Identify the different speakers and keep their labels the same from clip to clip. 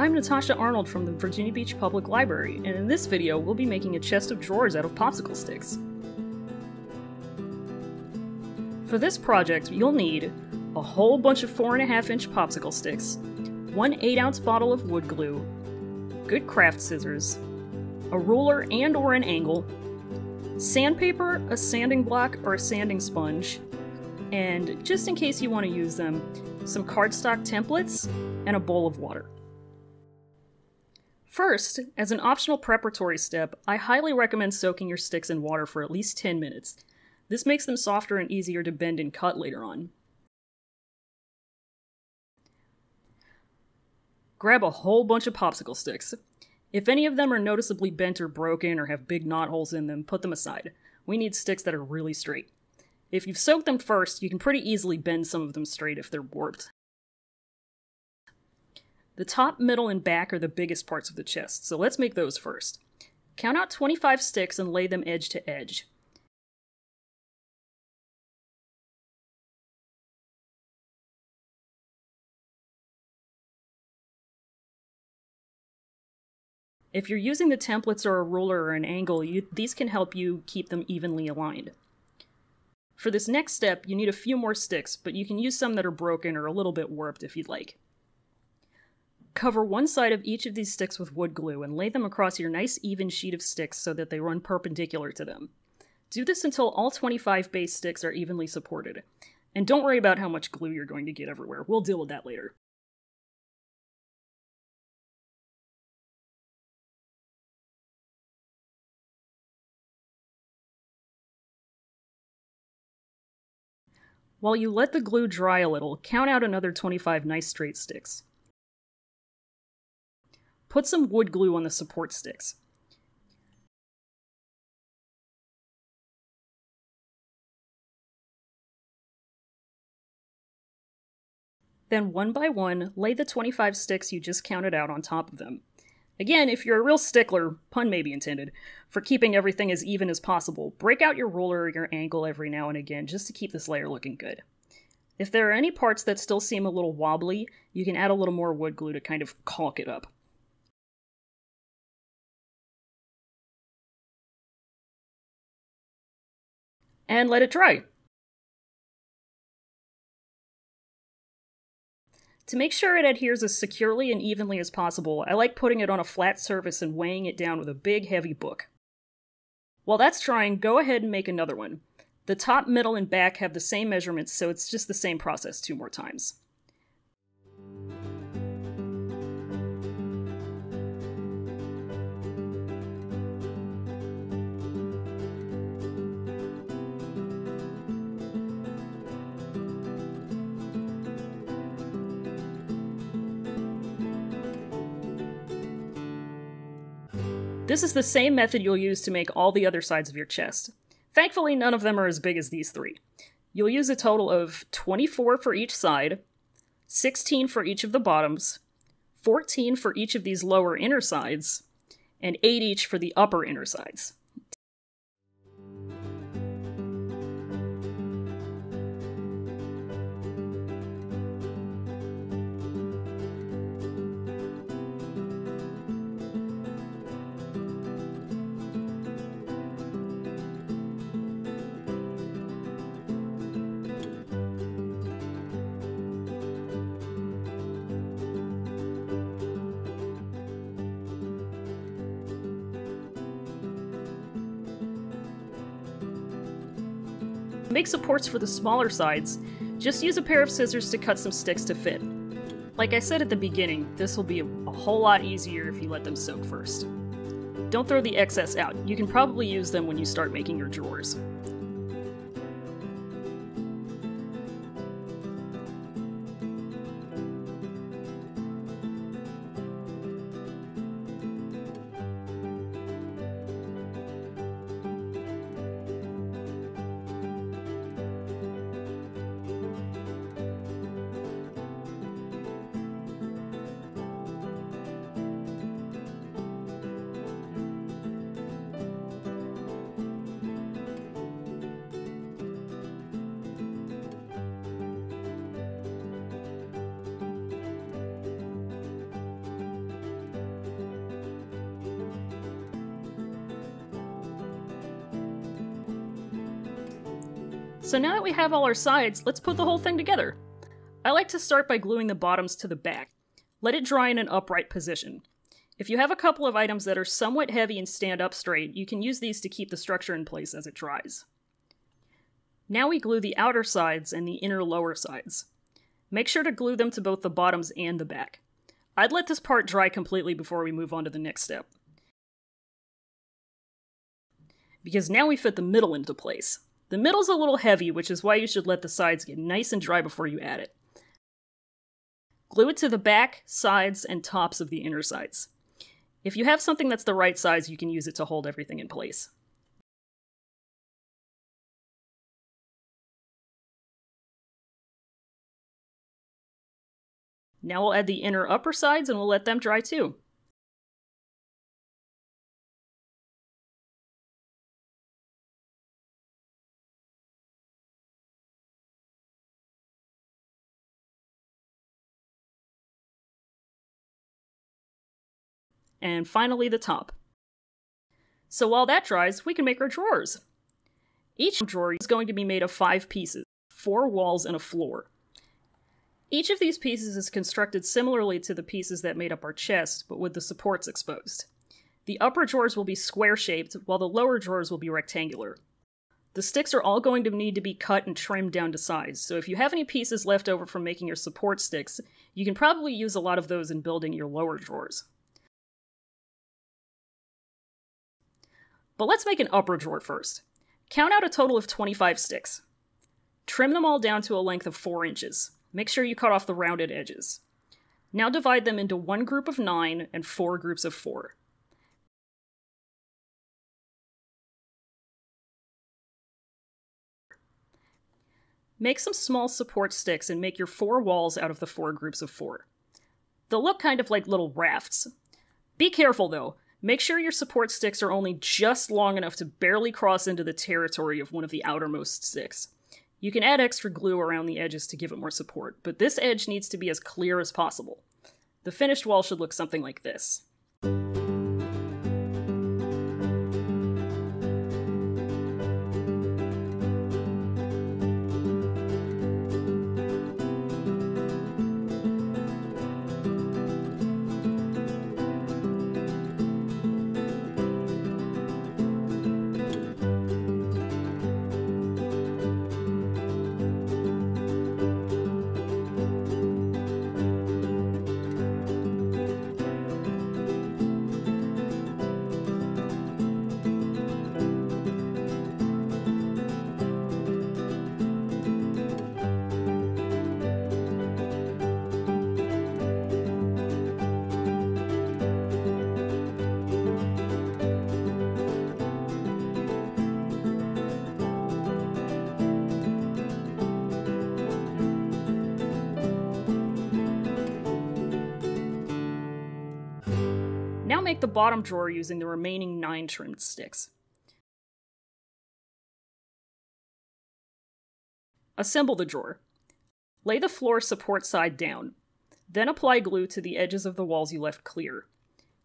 Speaker 1: I'm Natasha Arnold from the Virginia Beach Public Library, and in this video we'll be making a chest of drawers out of popsicle sticks. For this project, you'll need a whole bunch of 4.5 inch popsicle sticks, one 8 ounce bottle of wood glue, good craft scissors, a ruler and or an angle, sandpaper, a sanding block, or a sanding sponge, and just in case you want to use them, some cardstock templates, and a bowl of water. First, as an optional preparatory step, I highly recommend soaking your sticks in water for at least 10 minutes. This makes them softer and easier to bend and cut later on. Grab a whole bunch of popsicle sticks. If any of them are noticeably bent or broken or have big knot holes in them, put them aside. We need sticks that are really straight. If you've soaked them first, you can pretty easily bend some of them straight if they're warped. The top, middle, and back are the biggest parts of the chest, so let's make those first. Count out 25 sticks and lay them edge to edge. If you're using the templates or a ruler or an angle, you, these can help you keep them evenly aligned. For this next step, you need a few more sticks, but you can use some that are broken or a little bit warped if you'd like. Cover one side of each of these sticks with wood glue and lay them across your nice even sheet of sticks so that they run perpendicular to them. Do this until all 25 base sticks are evenly supported. And don't worry about how much glue you're going to get everywhere, we'll deal with that later. While you let the glue dry a little, count out another 25 nice straight sticks. Put some wood glue on the support sticks. Then, one by one, lay the 25 sticks you just counted out on top of them. Again, if you're a real stickler, pun may be intended, for keeping everything as even as possible, break out your ruler or your angle every now and again just to keep this layer looking good. If there are any parts that still seem a little wobbly, you can add a little more wood glue to kind of caulk it up. And let it dry. To make sure it adheres as securely and evenly as possible, I like putting it on a flat surface and weighing it down with a big heavy book. While that's drying, go ahead and make another one. The top, middle, and back have the same measurements, so it's just the same process two more times. This is the same method you'll use to make all the other sides of your chest. Thankfully, none of them are as big as these three. You'll use a total of 24 for each side, 16 for each of the bottoms, 14 for each of these lower inner sides, and 8 each for the upper inner sides. Make supports for the smaller sides, just use a pair of scissors to cut some sticks to fit. Like I said at the beginning, this will be a, a whole lot easier if you let them soak first. Don't throw the excess out, you can probably use them when you start making your drawers. So now that we have all our sides, let's put the whole thing together. I like to start by gluing the bottoms to the back. Let it dry in an upright position. If you have a couple of items that are somewhat heavy and stand up straight, you can use these to keep the structure in place as it dries. Now we glue the outer sides and the inner lower sides. Make sure to glue them to both the bottoms and the back. I'd let this part dry completely before we move on to the next step. Because now we fit the middle into place. The middle's a little heavy, which is why you should let the sides get nice and dry before you add it. Glue it to the back, sides, and tops of the inner sides. If you have something that's the right size, you can use it to hold everything in place. Now we'll add the inner upper sides and we'll let them dry too. And finally the top. So while that dries, we can make our drawers. Each drawer is going to be made of five pieces, four walls and a floor. Each of these pieces is constructed similarly to the pieces that made up our chest, but with the supports exposed. The upper drawers will be square-shaped, while the lower drawers will be rectangular. The sticks are all going to need to be cut and trimmed down to size, so if you have any pieces left over from making your support sticks, you can probably use a lot of those in building your lower drawers. But let's make an upper drawer first. Count out a total of 25 sticks. Trim them all down to a length of 4 inches. Make sure you cut off the rounded edges. Now divide them into one group of 9 and four groups of 4. Make some small support sticks and make your four walls out of the four groups of four. They'll look kind of like little rafts. Be careful though, Make sure your support sticks are only just long enough to barely cross into the territory of one of the outermost sticks. You can add extra glue around the edges to give it more support, but this edge needs to be as clear as possible. The finished wall should look something like this. The bottom drawer using the remaining 9 trimmed sticks. Assemble the drawer. Lay the floor support side down. Then apply glue to the edges of the walls you left clear.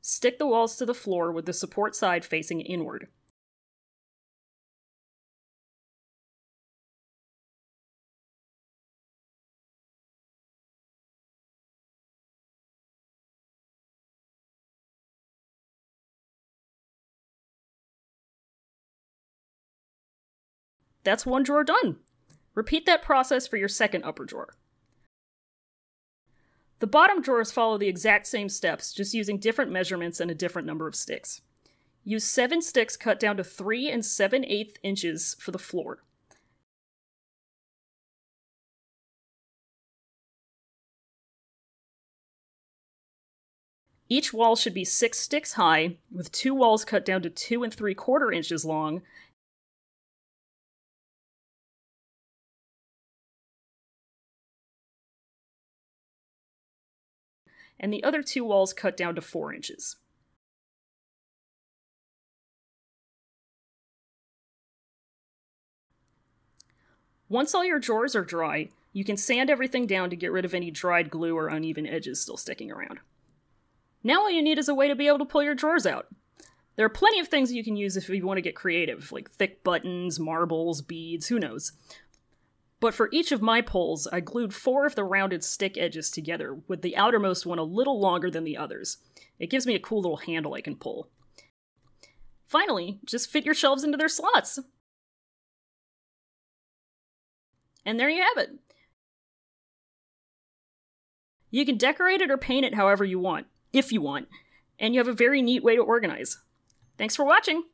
Speaker 1: Stick the walls to the floor with the support side facing inward. That's one drawer done. Repeat that process for your second upper drawer. The bottom drawers follow the exact same steps, just using different measurements and a different number of sticks. Use 7 sticks cut down to 3 and 7 8 inches for the floor. Each wall should be 6 sticks high, with two walls cut down to 2 and 3 quarter inches long, and the other two walls cut down to 4 inches. Once all your drawers are dry, you can sand everything down to get rid of any dried glue or uneven edges still sticking around. Now all you need is a way to be able to pull your drawers out. There are plenty of things you can use if you want to get creative, like thick buttons, marbles, beads, who knows. But for each of my poles, I glued four of the rounded stick edges together, with the outermost one a little longer than the others. It gives me a cool little handle I can pull. Finally, just fit your shelves into their slots. And there you have it. You can decorate it or paint it however you want, if you want, and you have a very neat way to organize. Thanks for watching!